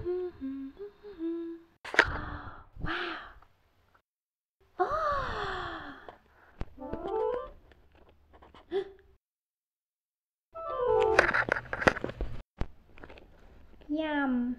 wow. Oh. Yum.